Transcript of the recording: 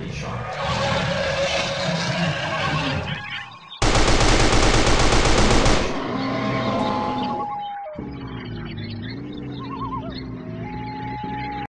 body shot.